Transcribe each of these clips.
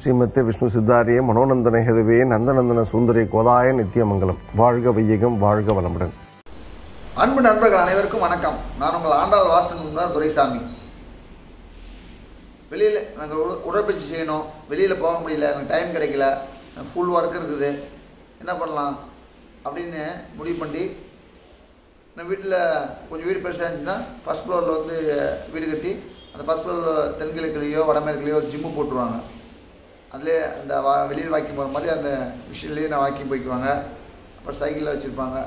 ஸ்ரீமத்தே விஷ்ணு சித்தாரிய மனோநந்தன ஹெதுவே நந்தநந்தன சுந்தரி கோதாய நித்தியமங்கலம் வாழ்க வையகம் வாழ்க வளமுடன். அன்பு நண்பர்கள் அனைவருக்கும் வணக்கம். நான் உங்கள் ஆண்டாள் வாசன் முன்னார் துரைசாமி. வெளியில் நாங்கள் உட உடற்பயிற்சி செய்யணும். வெளியில் போக முடியல எனக்கு டைம் கிடைக்கல. ஃபுல் ஒர்க் இருக்குது. என்ன பண்ணலாம்? அப்படின்னு முடிவு பண்ணி நான் வீட்டில் கொஞ்சம் வீடு பெருசாக இருந்துச்சுன்னா ஃபஸ்ட் ஃப்ளோரில் வந்து வீடு கட்டி அந்த ஃபஸ்ட் ஃப்ளோரில் தென்கிழக்குலேயோ வடமேற்குலேயோ ஜிம்மு போட்டுருவாங்க. அதிலே அந்த வா வெளியில் வாக்கிங் போகிற மாதிரி அந்த மிஷின்லேயே நான் வாக்கிங் போய்க்குவாங்க. அப்புறம் சைக்கிளில் வச்சுருப்பாங்க.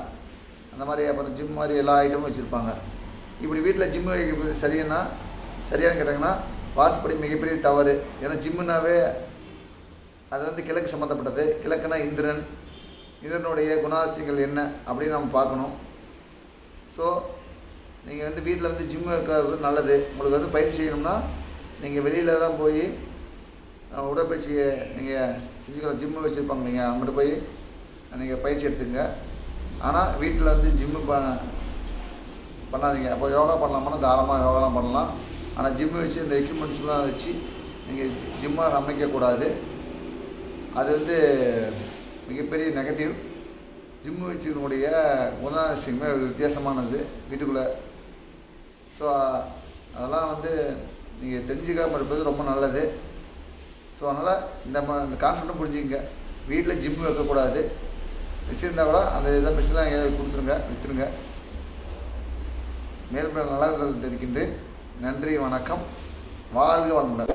அந்த மாதிரி அப்புறம் ஜிம் மாதிரி எல்லா ஐட்டமும் வச்சுருப்பாங்க. இப்படி வீட்டில் ஜிம் வைக்கிறது சரியானா சரியானு கேட்டாங்கன்னா வாசுப்படி மிகப்பெரிய தவறு. ஏன்னா ஜிம்முனாவே அது வந்து கிழக்கு சம்மந்தப்பட்டது கிழக்குனா இந்திரன். இந்திரனுடைய குணாதிசயங்கள் என்ன அப்படின்னு நம்ம பார்க்கணும். ஸோ நீங்கள் வந்து வீட்டில் வந்து ஜிம் வைக்கிறது நல்லது. உங்களுக்கு வந்து பயிற்சி செய்யணும்னா நீங்கள் வெளியில் தான் போய் உடற்பயிற்சியை நீங்கள் செஞ்சுக்கலாம் ஜிம்மு வச்சுருப்பாங்க நீங்கள் அவங்கள்ட்ட போய் நீங்கள் பயிற்சி எடுத்துங்க. ஆனால் வீட்டில் வந்து ஜிம்மு ப பண்ணாதீங்க. அப்போ யோகா பண்ணலாமான்னா தாராளமாக யோகாலாம் பண்ணலாம். ஆனால் ஜிம்மு வச்சு இந்த எக்யூப்மெண்ட்ஸ்லாம் வச்சு நீங்கள் ஜிம்மாக அமைக்கக்கூடாது அது வந்து மிகப்பெரிய நெகட்டிவ் ஜிம்மு வச்சுனுடைய குணாதிசயமே வித்தியாசமானது வீட்டுக்குள்ளே. ஸோ அதெல்லாம் வந்து நீங்கள் தெரிஞ்சுக்காமல் இருப்பது ரொம்ப நல்லது. ஸோ அதனால் இந்த ம இந்த கான்செப்டும் புரிஞ்சுக்கங்க. வீட்டில் ஜிம் வைக்கக்கூடாது. மிஷின் இருந்தால் கூட அந்த இதெல்லாம் மிஷின்லாம் எங்கேயாவது கொடுத்துருங்க விற்றுருங்க மேலும் மேலும் நல்லா இருக்கின்றேன் நன்றி வணக்கம். வாழ்க வளமுடன்.